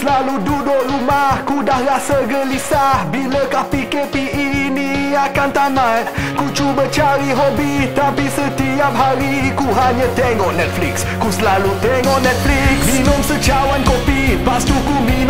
selalu duduk rumah Ku dah rasa gelisah. Bilakah PKP ini akan tamat Ku cuba cari hobi Tapi setiap hari Ku hanya tengok Netflix. Ku selalu tengok Netflix. Minum secawan kopi Pastu ku minum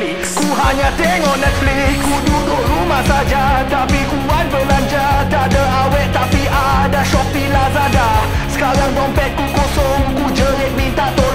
Netflix. Ku hanya tengok Netflix. Ku duduk rumah saja Tapi ku buat belanja. Tak ada awet tapi ada Shopee Lazada. Sekarang dompet ku kosong Ku jerit minta tolong.